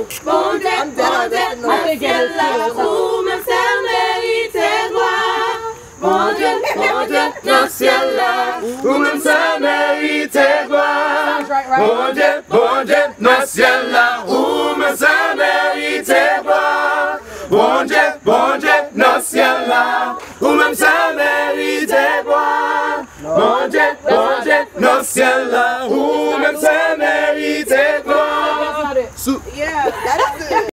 Bon Dieu, bon Dieu, dans ciel là, ou même ça mérite gloire. Bon Dieu, bon Dieu, dans ciel là, ou même ça mérite gloire. Bon Dieu, bon Dieu, dans ciel là, ou même ça mérite gloire. Bon Dieu, bon Dieu, dans ciel là, ou même ça mérite gloire. Bon Dieu, bon Dieu, dans ciel là, ça soup. Yeah,